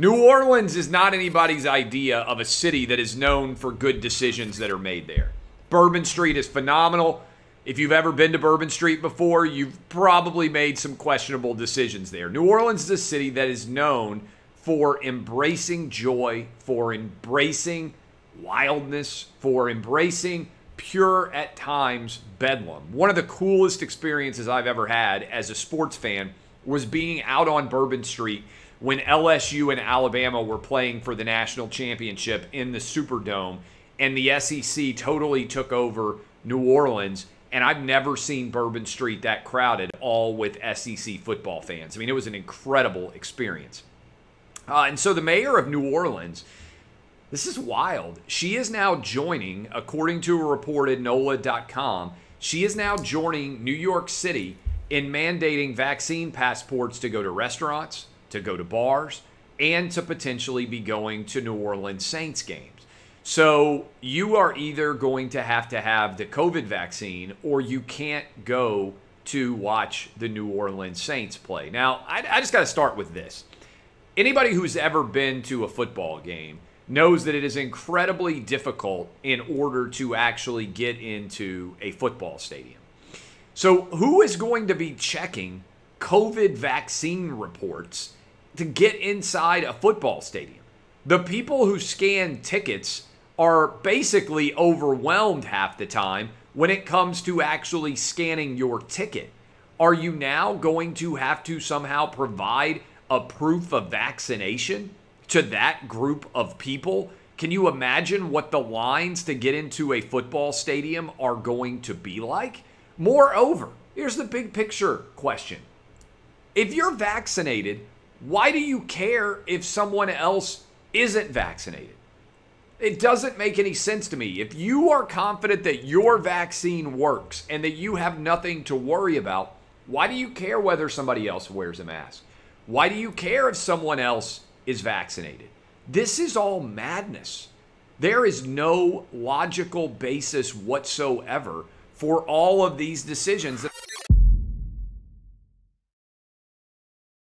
New Orleans is not anybody's idea of a city that is known for good decisions that are made there. Bourbon Street is phenomenal. If you've ever been to Bourbon Street before, you've probably made some questionable decisions there. New Orleans is a city that is known for embracing joy, for embracing wildness, for embracing pure at times bedlam. One of the coolest experiences I've ever had as a sports fan was being out on Bourbon Street when LSU and Alabama were playing for the national championship in the Superdome and the SEC totally took over New Orleans. And I've never seen Bourbon Street that crowded, all with SEC football fans. I mean, it was an incredible experience. Uh, and so the mayor of New Orleans, this is wild. She is now joining, according to a report at NOLA.com, she is now joining New York City in mandating vaccine passports to go to restaurants, to go to bars, and to potentially be going to New Orleans Saints games. So you are either going to have to have the COVID vaccine or you can't go to watch the New Orleans Saints play. Now, I, I just got to start with this. Anybody who's ever been to a football game knows that it is incredibly difficult in order to actually get into a football stadium. So, who is going to be checking COVID vaccine reports to get inside a football stadium? The people who scan tickets are basically overwhelmed half the time when it comes to actually scanning your ticket. Are you now going to have to somehow provide a proof of vaccination to that group of people? Can you imagine what the lines to get into a football stadium are going to be like? Moreover, here's the big picture question. If you're vaccinated, why do you care if someone else isn't vaccinated? It doesn't make any sense to me. If you are confident that your vaccine works and that you have nothing to worry about, why do you care whether somebody else wears a mask? Why do you care if someone else is vaccinated? This is all madness. There is no logical basis whatsoever for all of these decisions.